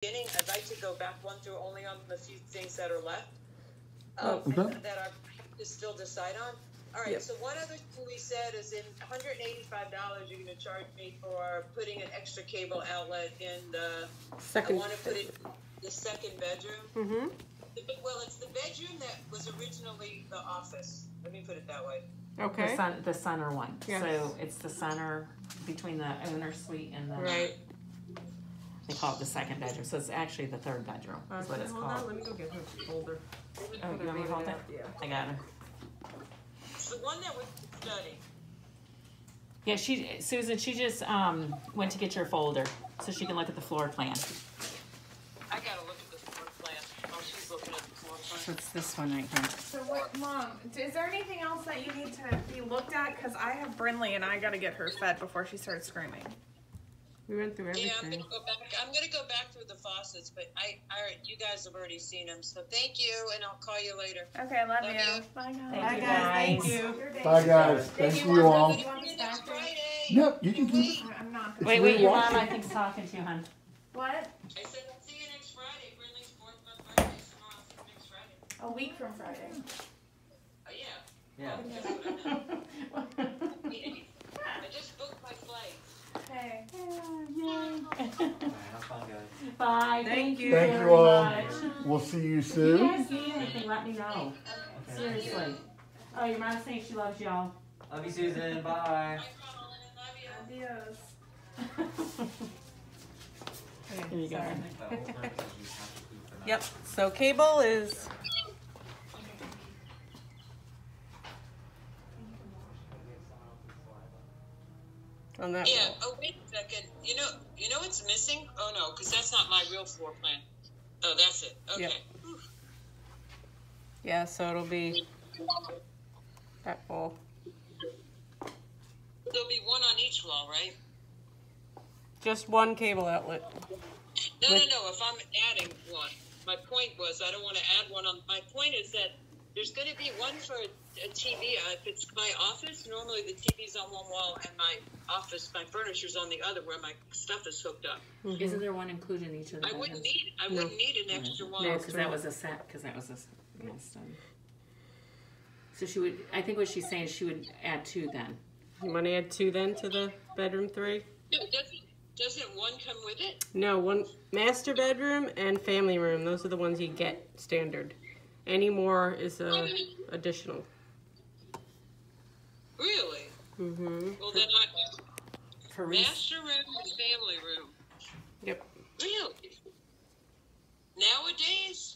beginning, I'd like to go back one through only on the few things that are left. Oh, um, okay. That I to still decide on. All right, Yep. so one other thing we said is in hundred and eighty-five dollars, you're gonna charge me for putting an extra cable outlet in the, second. I Second. wanna put it in the second bedroom. Mm-hmm. The Well, it's the bedroom that was originally the office, let me put it that way. Okay. The Okay. cen- the center one. Yes. So it's the center between the owner suite and the. Right. They call it the second bedroom, so it's actually the third bedroom, is what it's hold on, let let me go get her folder. Oh, you want me to hold it? Yeah. I got her. The one that was study. Yeah, she, Susan, she just, um, went to get your folder, so she can look at the floor plan. I gotta look at the floor plan, oh, she's looking at the floor plan. So it's this one right here. So what, mom? Is there anything else that you need to be looked at? Cause I have Brinley and I gotta get her fed before she starts screaming. We went through Yeah, I'm everything. gonna go back. I'm gonna go back through the faucets, but I, I, you guys have already seen them, so thank you, and I'll call you later. Okay, I love, Love you. you. Bye guys. Thank Bye, you, guys. Thank you. Bye, guys. Thank If you want all. something, you want See us you next back there? Friday. Yep, you can keep I- I'm not. Wait, wait, your mom, watching. I think's talking to you, hon. What? I said I'll see you next Friday. Brinley's fourth month birthday is tomorrow, so next Friday. A week from Friday. Oh yeah. Yeah. Well, guess what I just booked my flight. Hey. Alright, have fun, guys. Bye, Thank thank you. you Thank very you all. much. We'll see you soon. If you soon. guys need anything, let me know. Okay. Seriously. Oh, your mom's saying she loves y'all. Love you, Susan. Bye. Bye, Colin, love you. Adios. Here you go. Sorry. I think that whole purpose is we have to do for now. Yep, so cable is. On that Yeah. wall. Oh wait a second. You know, you know what's missing? Oh no, because that's not my real floor plan. Oh, that's it. Okay. Yep. Yeah, so it'll be that wall. There'll be one on each wall, right? Just one cable outlet. No, no, no. If I'm adding one, my point was I don't want to add one on. My point is that there's going to be one for a, a TV. Uh, if it's my office, normally the TV's on one wall and my office, my furniture's on the other, where my stuff is hooked up. Isn't there one included in each of the I wouldn't need. I wouldn't need an extra wall. No, because that was a set, because that was a yes, um, So she would, I think what she's saying is she would add two then. You want to add two then to the bedroom three? No, doesn't doesn't one come with it? No, one master bedroom and family room. Those are the ones you get standard. Any more is a additional. Really? Mm-hmm. Well, then I For res- master room and family room. Yep. Really? Nowadays,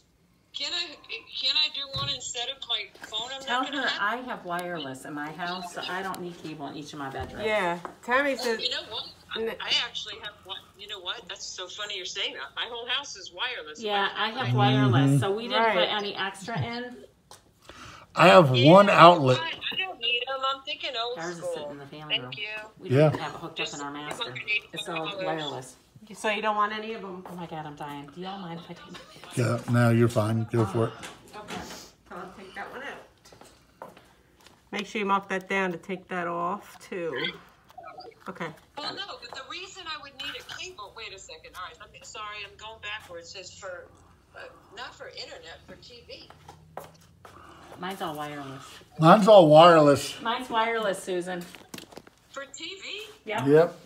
can I can I do one instead of my phone? I'm Tell not her have. I have wireless in my house, so I don't need cable in each of my bedrooms. Yeah, Tammy says. you know what? I actually have one. You know what? That's so funny you're saying that. My whole house is wireless. Yeah, I have wireless, so we didn't put any extra in. I have Yeah, one outlet. I, I don't need them. I'm thinking old Ours is sitting school. in the family room. Thank you. We Yeah. don't have it hooked up in our master. It's all wireless. So you don't want any of them? Oh my god, I'm dying. Do y'all mind if I take? them? Yeah, no, you're fine. Go for it. Okay. So I'll take that one out. Make sure you mark that down to take that off too. Okay. Well, no, but the reason I would need a cable. Wait a second. All right. Let me, sorry, I'm going backwards. Is for uh, not for internet, for TV. Mine's all wireless. Mine's all wireless. Mine's wireless, Susan. For TV? Yep. Yep.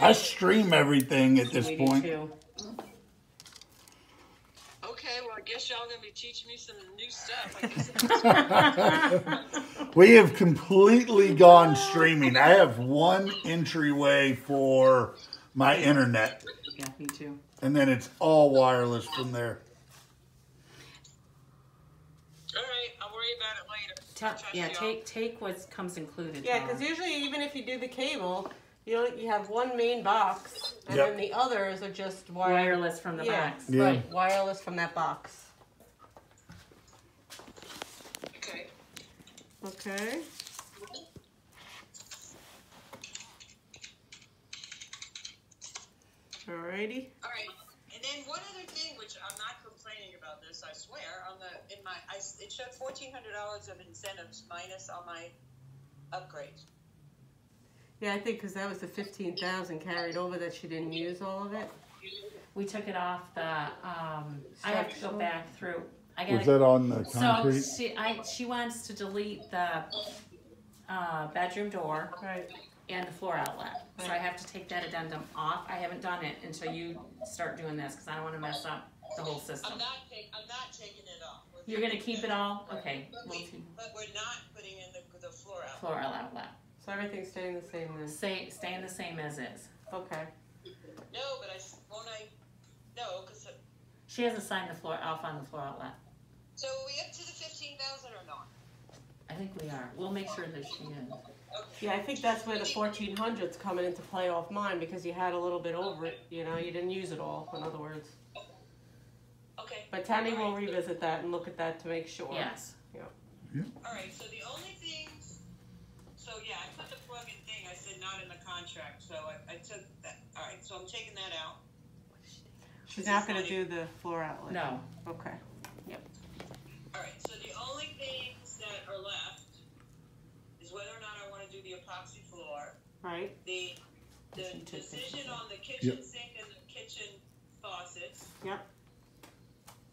I stream everything at this We do point. too. Okay. Well, I guess y'all gonna be teaching me some new stuff. We have completely gone streaming. I have one entryway for my internet, Yeah, me too. and then it's all wireless from there. All right. I'll worry about it later. Tell, yeah, take take what comes included. Yeah, because usually even if you do the cable, you you have one main box, and Yep. then the others are just wire- wireless from the yeah, box. Yeah. right, wireless from that box. Okay. Okay. Alrighty. All right. And then one other thing, which I'm not complaining about this, I swear, on the in my I, it showed fourteen hundred dollars of incentives minus on my upgrades. Yeah, I think because that was the fifteen thousand carried over that she didn't use all of it. We took it off the, um, I have to go Structural. back through, I Was gotta, that on the concrete? so she, I, she wants to delete the, uh, bedroom door Right. and the floor outlet. So I have to take that addendum off. I haven't done it until you start doing this, cause I don't wanna mess up the whole system. I'm not take, I'm not taking it off. We're You're gonna keeping keep it all? Okay, But we'll we, keep but we're not putting in the, the floor out. floor outlet. So everything's staying the same then. Stay, staying the same as is. Okay. No, but I, s- won't I, no, cause, uh, She hasn't signed the floor, off on the floor outlet. so are we up to the fifteen thousand or not? I think we are. We'll make sure that she is. Yeah, I think that's where the fourteen hundred's coming into play off mine because you had a little bit over it, you know, you didn't use it all, in other words. Okay. But Tammy will revisit that and look at that to make sure. Yes. Alright, so the only things, so yeah, I put the plug-in thing, I said not in the contract, so I, I took that, alright, so I'm taking that out. She's not gonna do the floor outlet. No. Okay. Yep. Alright, so the only things that are left is whether or not I wanna do the epoxy floor, Right? the, the Kitchen decision on the kitchen sink and the kitchen faucets. Yep.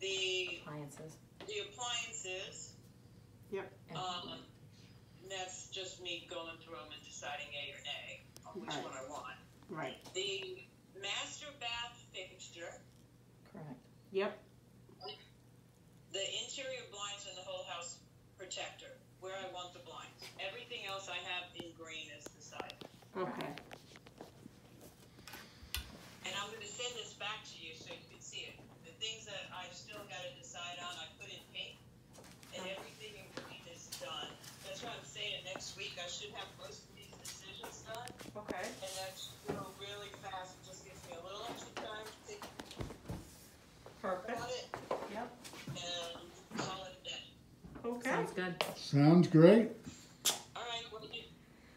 The, Appliances. the appliances. Yep. Um, and that's just me going through them and deciding yay or nay on which Right. one I want. Right. The master bath fixture, Correct. Yep. the interior blinds and the whole house protector, where I want the blinds. Everything else I have in green is decided. Okay. And I'm gonna send this back to you so you can see it. The things that I've still gotta decide on, I put in pink, and everything in green is done. That's why I'm saying next week I should have most of these decisions done, Okay. and that's, you know, really fast, it just gives me a little extra time to think Perfect. about it, Yep. and call it a day. Okay. Sounds good. Sounds great. All right, well, you,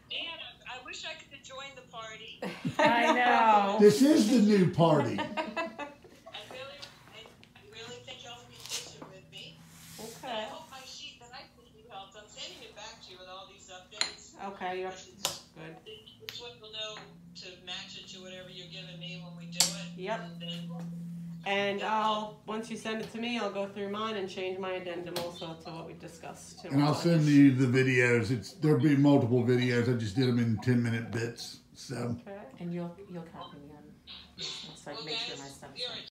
and I, I wish I could have joined the party. I know. This is the new party. I really, I, I really think y'all be patient with me. And I Okay. hope my sheet that I put you helped. I'm sending it back to you with all these updates. Okay, yep. Good. This one will know to match it to whatever you're giving me when we do it. Yep. And then, And I'll, once you send it to me, I'll go through mine and change my addendum also to what we discussed. too. And I'll send you the videos. It's there'll be multiple videos. I just did them in ten minute bits. So Okay. And you'll, you'll copy me on, so I well, can make sure my guys, stuff's you're done. a